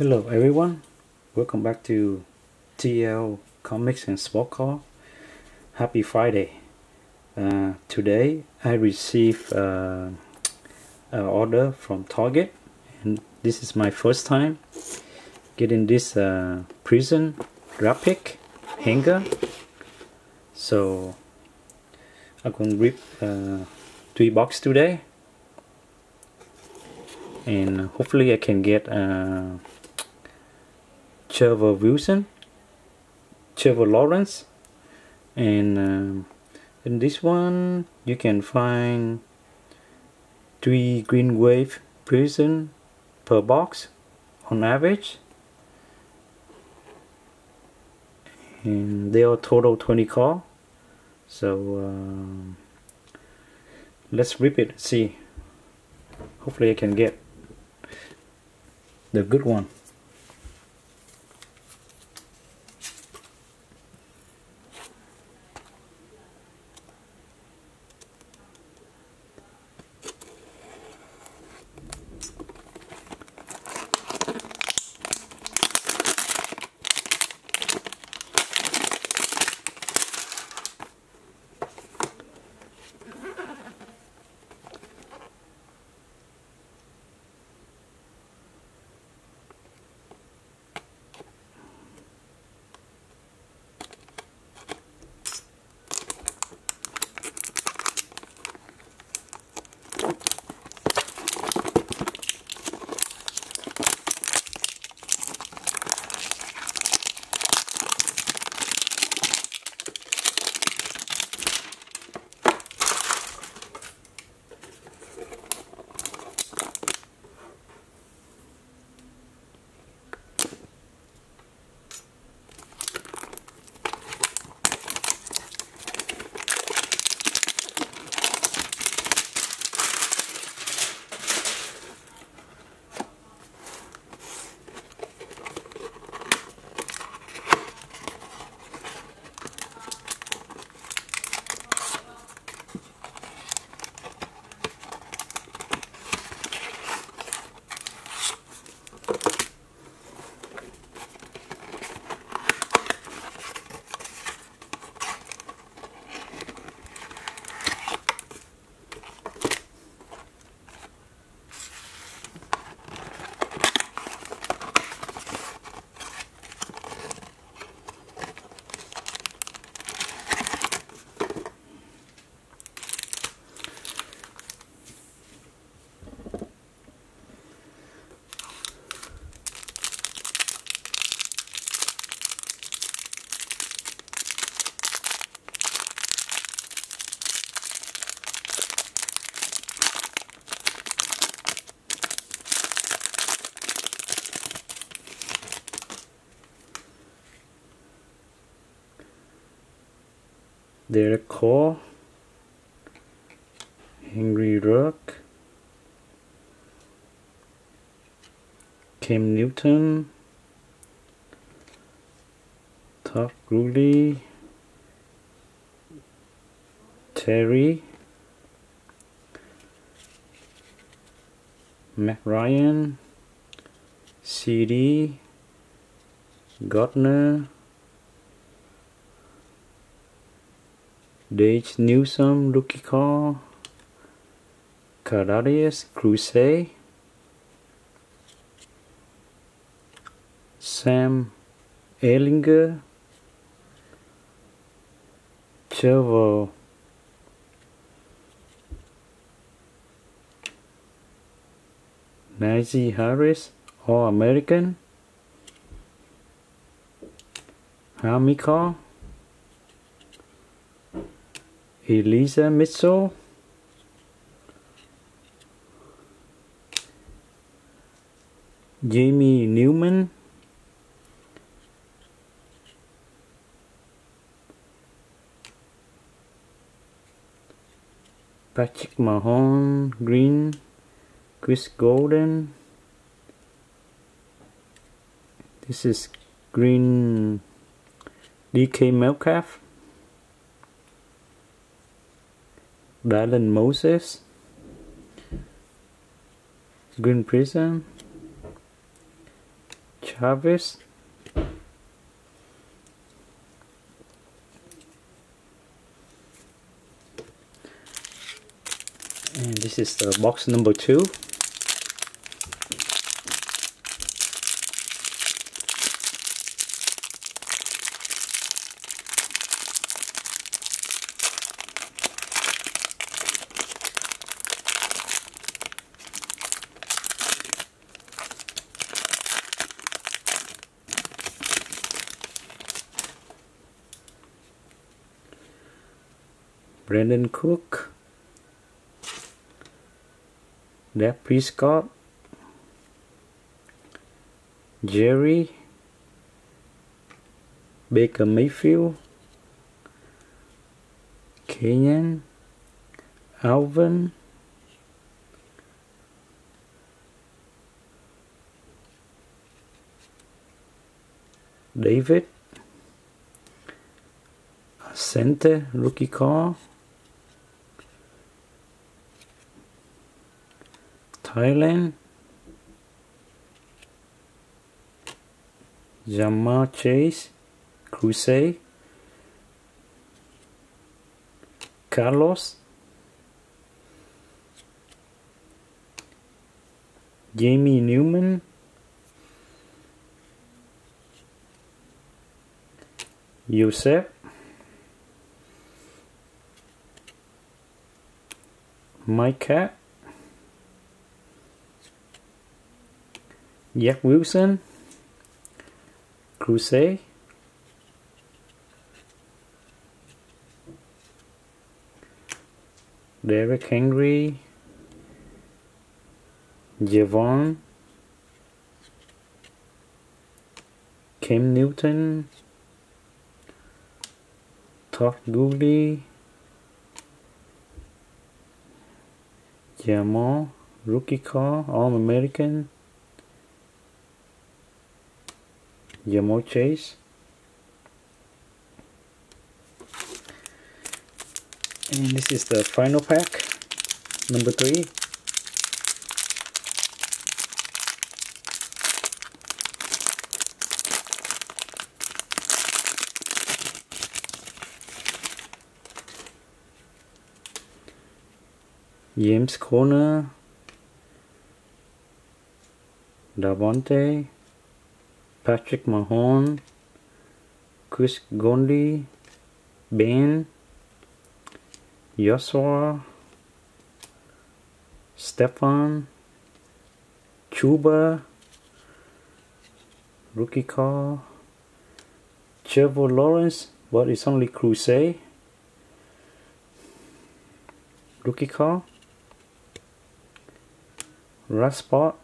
Hello everyone, welcome back to TL Comics and Sport Car. Happy Friday. Uh, today I received uh, an order from Target and this is my first time getting this uh, Prizm graphic hanger. So I'm gonna rip uh, three box today and hopefully I can get uh, Trevor Wilson, Trevor Lawrence, and um, in this one you can find three green wave Prizm per box on average. And they are total 20 car. So um, let's rip it see. Hopefully I can get the good one Derek Cole, Henry Rook, Cam Newton, Todd Gurley, Terry, Matt Ryan, CD, Gardner, Dage Newsome rookie call. Kadarius Crusade. Sam Ehlinger. Trevor Najee Harris, All American. Hamika. Elijah Mitchell, Jamie Newman, Patrick Mahon Green, Chris Golden. This is Green DK Metcalf. Dylan Moses, Green Prizm, Chavez. And this is the box number two. Brandon Cook, Dak Prescott, Jerry, Baker Mayfield, Kenyan, Alvin, David, Center rookie call. Thailand, Ja'Marr Chase, Crusade, Carlos, Jamie Newman, Yusef, Mike Cat, Jack Wilson, Crusade, Derek Henry, Javon, Kim Newton, Todd Gurley, Jamal, rookie call, All American, Ja'Marr Chase. And this is the final pack, number three. James Conner, Davante, Patrick Mahon, Chris Gondi, Ben, Joshua, Stefan, Chuba, rookie call, Trevor Lawrence, but it's only Crusade, rookie call, Raspot,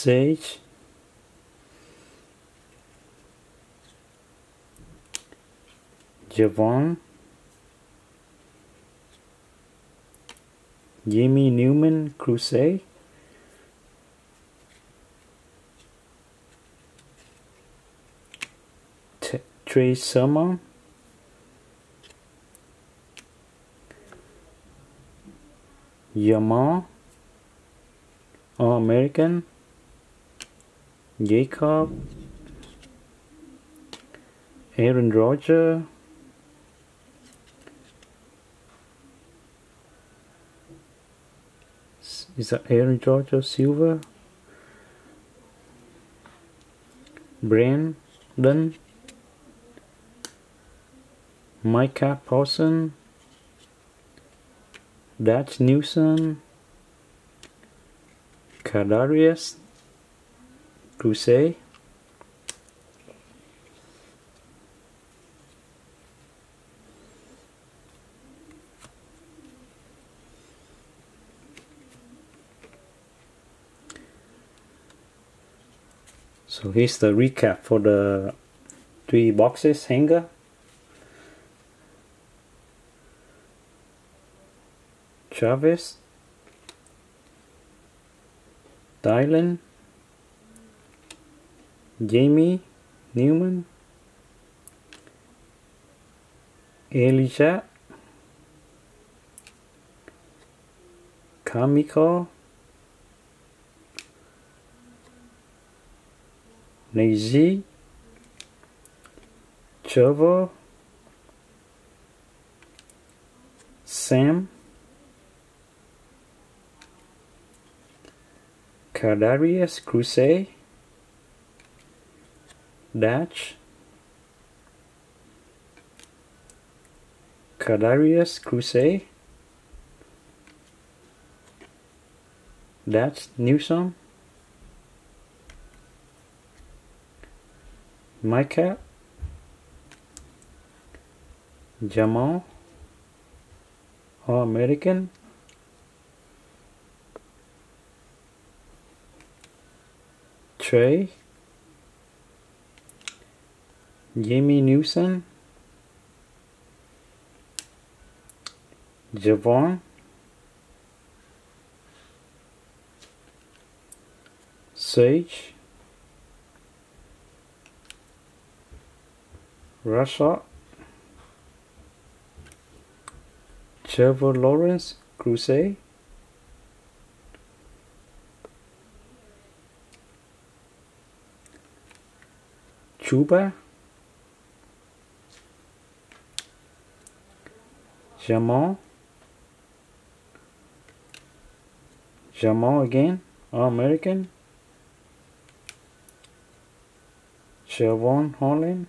Sage, Javon, Jamie Newman, Crusade, Trey Sermon, Yamal, All American, Jacob, Aaron Rodgers, is that Aaron Rodgers Silver, Brandon, Micah Paulson, Dutch Newsom, Kadarius, Crusade, So here's the recap for the three boxes hanger. Chavez, Dylan, Jamie Newman, Elisha, Kamiko, Neji, Chovo, Sam, Kadarius Crusade, Dash, Kadarius Crusade, That's Newsom, Micah, Jamal, All American, Trey, Jamie Newsom, Javon, Sage, Russia, Trevor Lawrence, Crusade, Chuba, Jamal, Jamal again, All American, Shelvon Holland,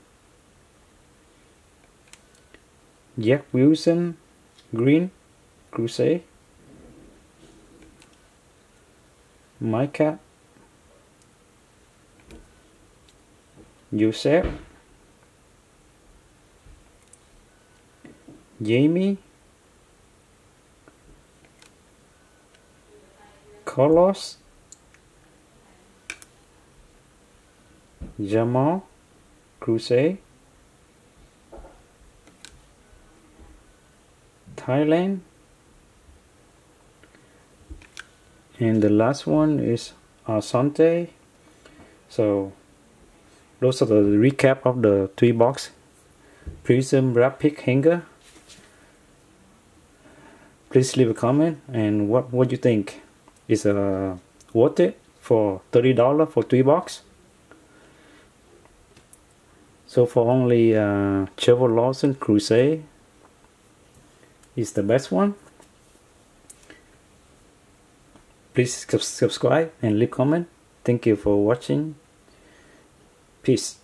Jack Wilson, Green, Crusade, Micah, Joseph, Jamie, Carlos, Jamal, Crusade, Thailand, and the last one is Asante. So those are the recap of the three box. Prizm Rapid Hanger. Please leave a comment and what what you think is uh, worth it for thirty dollar for three box. So for only uh, Trevor Lawrence Crusade is the best one. Please subscribe and leave comment. Thank you for watching. Peace.